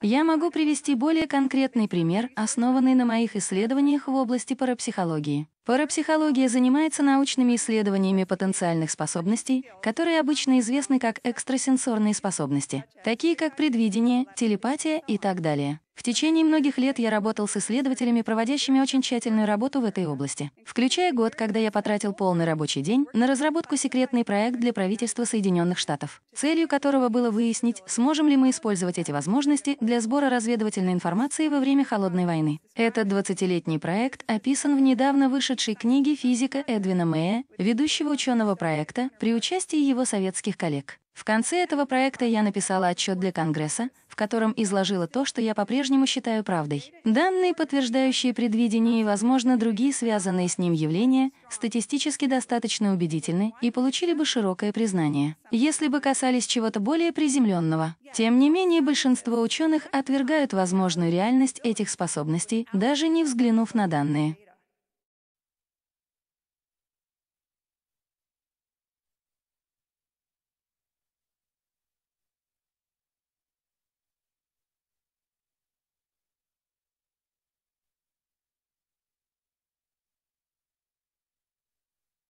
Я могу привести более конкретный пример, основанный на моих исследованиях в области парапсихологии. Парапсихология занимается научными исследованиями потенциальных способностей, которые обычно известны как экстрасенсорные способности, такие как предвидение, телепатия и так далее. В течение многих лет я работал с исследователями, проводящими очень тщательную работу в этой области, включая год, когда я потратил полный рабочий день на разработку секретный проект для правительства Соединенных Штатов, целью которого было выяснить, сможем ли мы использовать эти возможности для сбора разведывательной информации во время Холодной войны. Этот 20-летний проект описан в недавно вышедшей книге физика Эдвина Мэя, ведущего ученого проекта, при участии его советских коллег. В конце этого проекта я написала отчет для Конгресса, в котором изложила то, что я по-прежнему считаю правдой. Данные, подтверждающие предвидение и, возможно, другие связанные с ним явления, статистически достаточно убедительны и получили бы широкое признание, если бы касались чего-то более приземленного. Тем не менее, большинство ученых отвергают возможную реальность этих способностей, даже не взглянув на данные.